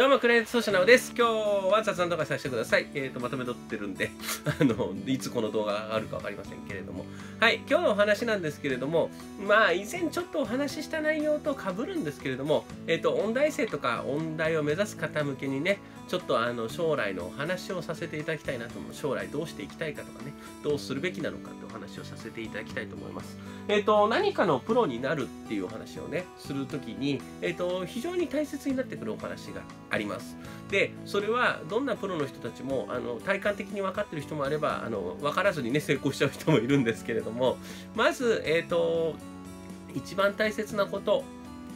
どうも、クライアントソーシャナルです。今日は雑談とかさせてください。えっ、ー、と、まとめ撮ってるんで あの、いつこの動画があるかわかりませんけれども。はい、今日のお話なんですけれども、まあ、以前ちょっとお話しした内容と被るんですけれども、えっ、ー、と、音大生とか音大を目指す方向けにね、ちょっとあの、将来のお話をさせていただきたいなと思う。将来どうしていきたいかとかね、どうするべきなのかってお話をさせていただきたいと思います。えっ、ー、と、何かのプロになるっていうお話をね、するときに、えっ、と、非常に大切になってくるお話があります。でそれはどんなプロの人たちもあの体感的に分かってる人もあればあの分からずにね成功しちゃう人もいるんですけれどもまず、えーと、一番大切なこと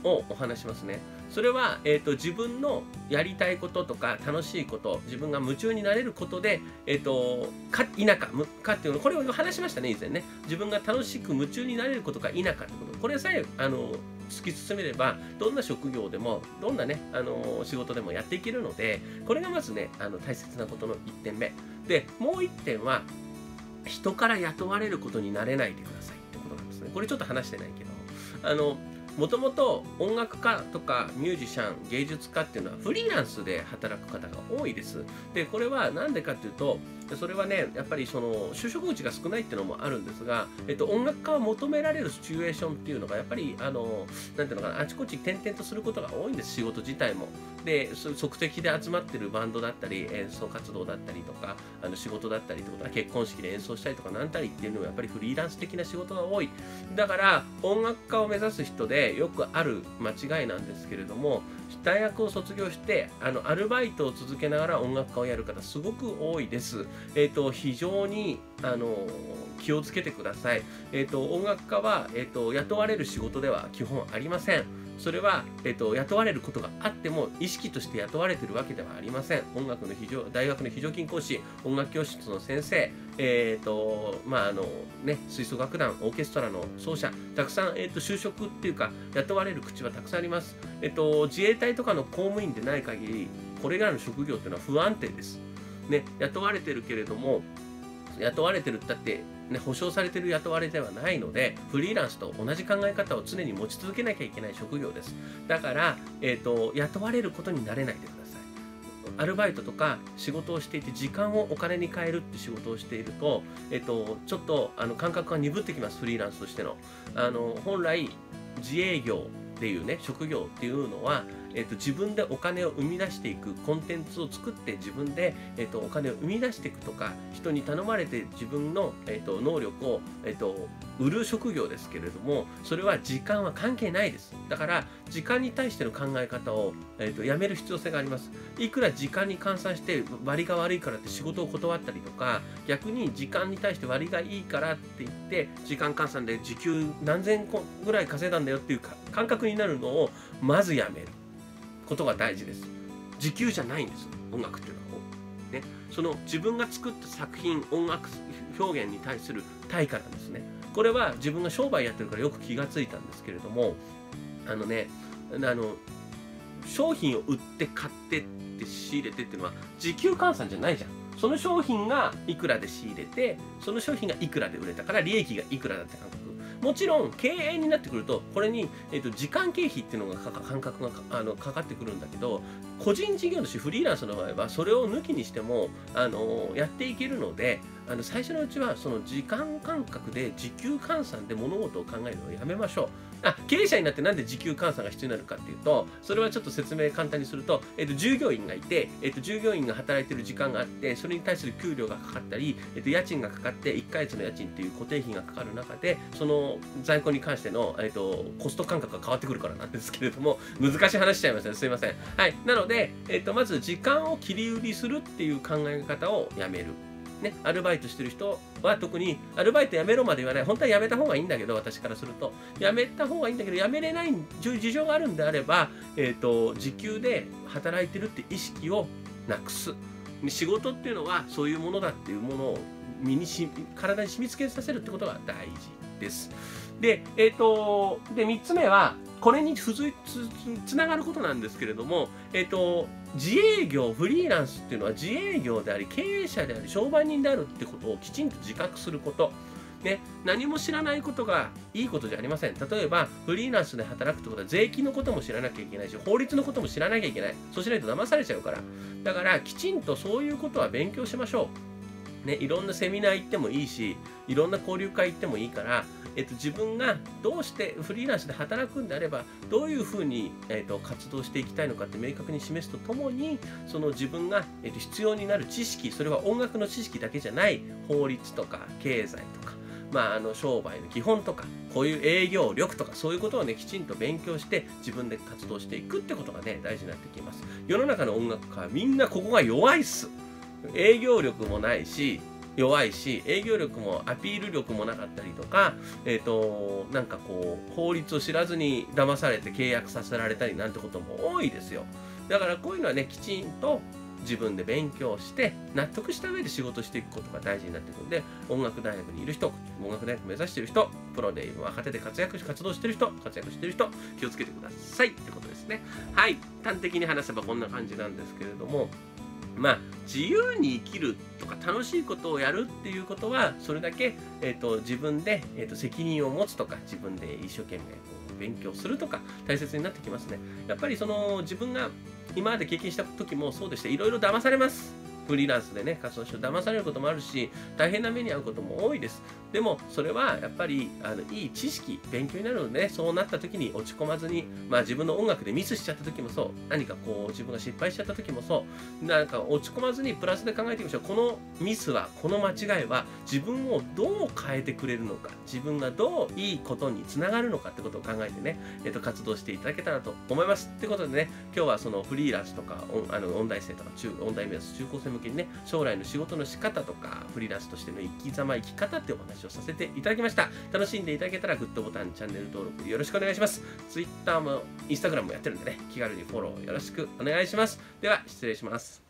をお話しますね。それは、えーと、自分のやりたいこととか楽しいこと自分が夢中になれることで、えーと、か否かかっていうのこれを話しましたね以前ね。自分が楽しく夢中になれることか否かってこと。これさえあの突き進めればどんな職業でもどんなねあの仕事でもやっていけるのでこれがまずねあの大切なことの1点目。でもう1点は人から雇われることになれないでくださいってことなんですね。これちょっと話してないけど。あのもともと音楽家とかミュージシャン芸術家っていうのはフリーランスで働く方が多いです。でこれは何でかっていうとそれはねやっぱりその就職口が少ないっていうのもあるんですが、えっと、音楽家は求められるシチュエーションっていうのがやっぱりあのなんていうのかなあちこち転々とすることが多いんです仕事自体も。で即席で集まってるバンドだったり演奏活動だったりとかあの仕事だったりとか結婚式で演奏したりとかなんたりっていうのはやっぱりフリーランス的な仕事が多い。だから音楽家を目指す人でよくある間違いなんですけれども大学を卒業してあのアルバイトを続けながら音楽家をやる方すごく多いです。えっ、ー、と非常にあの気をつけてください。えっ、ー、と音楽家はえっ、ー、と雇われる仕事では基本ありません。それは、えっと、雇われることがあっても意識として雇われてるわけではありません。音楽の非常大学の非常勤講師音楽教室の先生えーとまああのね、吹奏楽団オーケストラの奏者たくさん、えーと、就職っていうか雇われる口はたくさんあります、えーと、自衛隊とかの公務員でない限りこれらの職業っていうのは不安定です、ね、雇われてるけれども雇われてるったって、ね、保証されてる雇われではないのでフリーランスと同じ考え方を常に持ち続けなきゃいけない職業です。だから、えーと、雇われることになれないでください。アルバイトとか仕事をしていて時間をお金に変えるって仕事をしていると、えっと、ちょっとあの感覚が鈍ってきますフリーランスとしての。あの本来自営業っていうね職業っていうのはえーと、自分でお金を生み出していくコンテンツを作って自分で、えーと、お金を生み出していくとか人に頼まれて自分の、えーと、能力を、えー、と売る職業ですけれどもそれは時間は関係ないです。だから時間に対しての考え方を、えー、とやめる必要性があります。いくら時間に換算して割が悪いからって仕事を断ったりとか逆に時間に対して割がいいからって言って時間換算で時給何千個ぐらい稼いだんだよっていう感覚になるのをまずやめる。ことが大事です。時給じゃないんです。音楽っていうのは、ね、その自分が作った作品音楽表現に対する対価なんですね。これは自分が商売やってるからよく気がついたんですけれどもあのねあの商品を売って買ってって仕入れてっていうのは時給換算じゃないじゃん。その商品がいくらで仕入れてその商品がいくらで売れたから利益がいくらだって感覚もちろん経営になってくるとこれに、えーと、時間経費っていうのがかか感覚があのかかってくるんだけど個人事業主フリーランスの場合はそれを抜きにしてもあのやっていけるのであの最初のうちはその時間感覚で時給換算で物事を考えるのをやめましょう。あ経営者になってなんで時給換算が必要になるかっていうとそれはちょっと説明簡単にすると,、えーと、従業員がいて、えーと、従業員が働いてる時間があってそれに対する給料がかかったり、えーと、家賃がかかって1ヶ月の家賃っていう固定費がかかる中でその在庫に関しての、えー、とコスト感覚が変わってくるからなんですけれども難しい話しちゃいましたねすいません。はい、なので、えー、とまず時間を切り売りするっていう考え方をやめる。ね、アルバイトしてる人は特にアルバイト辞めろまで言わない。本当は辞めた方がいいんだけど私からすると。辞めた方がいいんだけど辞めれない事情があるんであれば、えーと、時給で働いてるって意識をなくす。仕事っていうのはそういうものだっていうものを身にし体に染み付けさせるってことが大事です。で、えっ、ー、と、で、3つ目は、これに付随つつながることなんですけれども、えっ、ー、と、自営業、フリーランスっていうのは自営業であり、経営者であり、商売人であるってことをきちんと自覚すること。ね、何も知らないことがいいことじゃありません。例えば、フリーランスで働くってことは、税金のことも知らなきゃいけないし、法律のことも知らなきゃいけない。そうしないと騙されちゃうから。だから、きちんとそういうことは勉強しましょう。ね、いろんなセミナー行ってもいいし、いろんな交流会行ってもいいから、えっと、自分がどうしてフリーランスで働くんであればどういうふうに、えっと、活動していきたいのかって明確に示すとともにその自分が、えっと、必要になる知識それは音楽の知識だけじゃない法律とか経済とかまあ、あの商売の基本とかこういう営業力とかそういうことをねきちんと勉強して自分で活動していくってことがね大事になってきます。世の中の音楽家はみんなここが弱いっす。営業力もないし弱いし営業力もアピール力もなかったりとか、えっ、ー、となんかこう法律を知らずに騙されて契約させられたりなんてことも多いですよ。だからこういうのはねきちんと自分で勉強して納得した上で仕事していくことが大事になってくるんで音楽大学にいる人音楽大学目指してる人プロで若手で活躍し活動してる人活躍してる人気をつけてくださいってことですね。はい。端的に話せばこんな感じなんですけれどもまあ自由に生きるとか楽しいことをやるっていうことはそれだけ、えーと、自分で、えーと、責任を持つとか自分で一生懸命こう勉強するとか大切になってきますね。やっぱりその自分が今まで経験した時もそうでしていろいろ騙されます。フリーランスでね、活動して騙されることもあるし、大変な目に遭うことも多いです。でも、それはやっぱり、あの、いい知識、勉強になるので、ね、そうなった時に落ち込まずに、まあ自分の音楽でミスしちゃった時もそう、何かこう、自分が失敗しちゃった時もそう、なんか落ち込まずにプラスで考えていきましょう。このミスは、この間違いは、自分をどう変えてくれるのか、自分がどういいことにつながるのかってことを考えてね、えっと、活動していただけたらと思います。ってことでね、今日はそのフリーランスとか、あの音大生とか中、音大目指す中高生向けにね、将来の仕事の仕方とか、フリーランスとしての生き様、生き方ってお話をさせていただきました。楽しんでいただけたらグッドボタン、チャンネル登録よろしくお願いします。Twitter も Instagram もやってるんでね、気軽にフォローよろしくお願いします。では、失礼します。